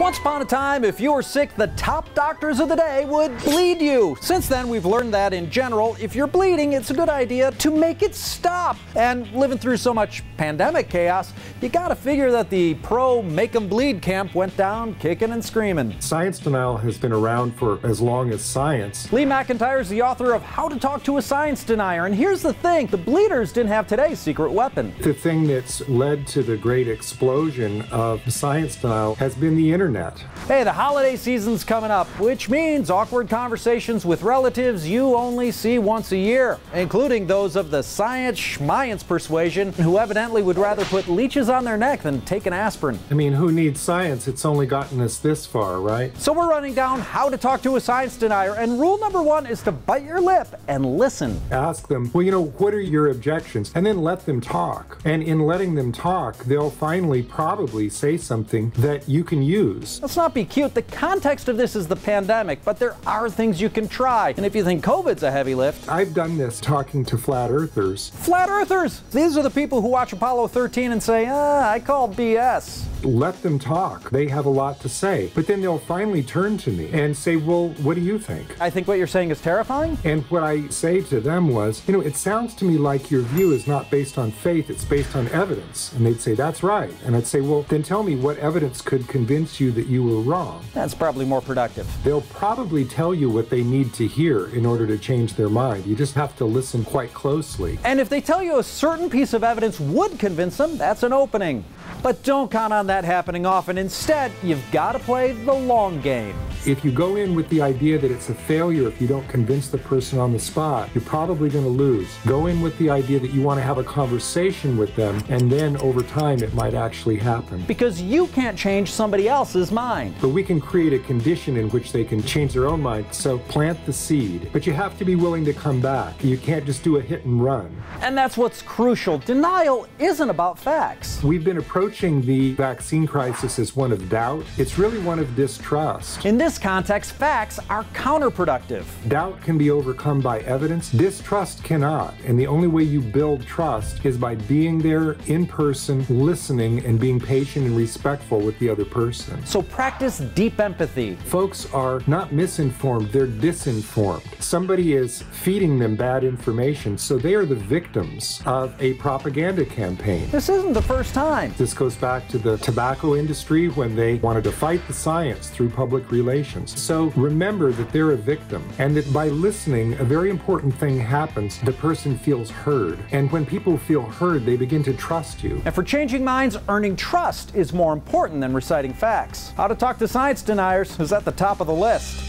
Once upon a time, if you were sick, the top doctors of the day would bleed you. Since then, we've learned that in general, if you're bleeding, it's a good idea to make it stop. And living through so much pandemic chaos, you gotta figure that the pro make 'em bleed camp went down kicking and screaming. Science denial has been around for as long as science. Lee McIntyre is the author of How to Talk to a Science Denier. And here's the thing the bleeders didn't have today's secret weapon. The thing that's led to the great explosion of science denial has been the internet internet. Hey, the holiday season's coming up, which means awkward conversations with relatives you only see once a year, including those of the science schmience persuasion who evidently would rather put leeches on their neck than take an aspirin. I mean, who needs science? It's only gotten us this far, right? So we're running down how to talk to a science denier, and rule number one is to bite your lip and listen. Ask them, well, you know, what are your objections? And then let them talk. And in letting them talk, they'll finally probably say something that you can use news. Let's not be cute. The context of this is the pandemic, but there are things you can try. And if you think COVID's a heavy lift, I've done this talking to flat earthers. Flat earthers! These are the people who watch Apollo 13 and say, ah, I call BS let them talk. They have a lot to say. But then they'll finally turn to me and say, Well, what do you think? I think what you're saying is terrifying. And what I say to them was, You know, it sounds to me like your view is not based on faith, it's based on evidence. And they'd say, That's right. And I'd say, Well, then tell me what evidence could convince you that you were wrong. That's probably more productive. They'll probably tell you what they need to hear in order to change their mind. You just have to listen quite closely. And if they tell you a certain piece of evidence would convince them, that's an opening. But don't count on that happening often. Instead, you've got to play the long game. If you go in with the idea that it's a failure if you don't convince the person on the spot, you're probably going to lose. Go in with the idea that you want to have a conversation with them, and then over time it might actually happen. Because you can't change somebody else's mind. But we can create a condition in which they can change their own mind. So plant the seed. But you have to be willing to come back. You can't just do a hit and run. And that's what's crucial. Denial isn't about facts. We've been approaching the vaccine crisis as one of doubt. It's really one of distrust. In this context, facts are counterproductive. Doubt can be overcome by evidence, distrust cannot. And the only way you build trust is by being there in person, listening, and being patient and respectful with the other person. So practice deep empathy. Folks are not misinformed, they're disinformed. Somebody is feeding them bad information, so they are the victims of a propaganda campaign. This isn't the first time. This goes back to the tobacco industry when they wanted to fight the science through public relations. So remember that they're a victim and that by listening, a very important thing happens. The person feels heard. And when people feel heard, they begin to trust you. And for changing minds, earning trust is more important than reciting facts. How to talk to science deniers is at the top of the list.